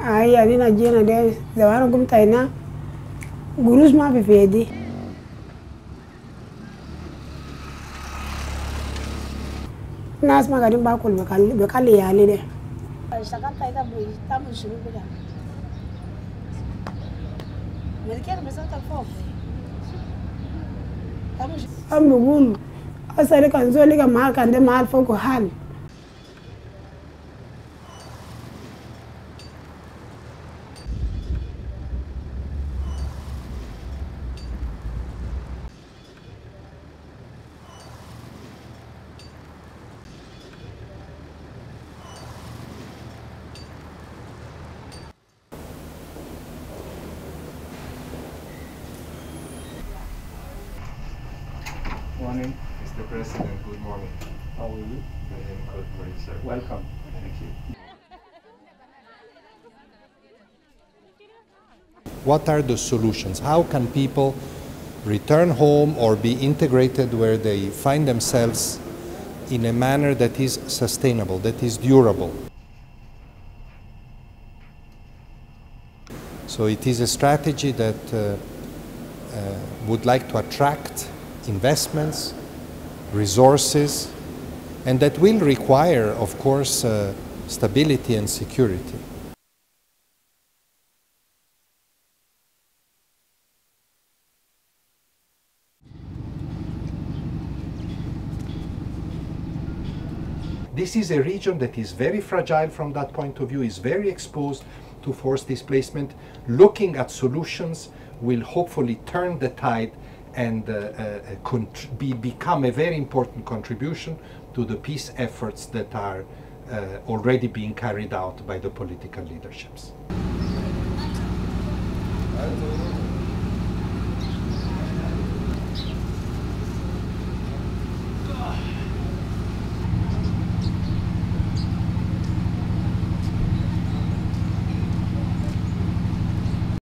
هاي أنا جينا ده زمان قمت هنا قروش ما في في يدي ناس ما قاعدين باكل بكل بكل يالي ده اشتغلت هنا بتعمل شنو كده ملكير بسات الفوق أم بقول أسألك عن زولك معاك عندي معاك فوق حال Morning. Mr. President, good morning. How are you? I am good morning, sir. Welcome. Thank you. What are the solutions? How can people return home or be integrated where they find themselves in a manner that is sustainable, that is durable? So it is a strategy that uh, uh, would like to attract investments, resources, and that will require, of course, uh, stability and security. This is a region that is very fragile from that point of view, is very exposed to forced displacement. Looking at solutions will hopefully turn the tide and uh, uh, be, become a very important contribution to the peace efforts that are uh, already being carried out by the political leaderships.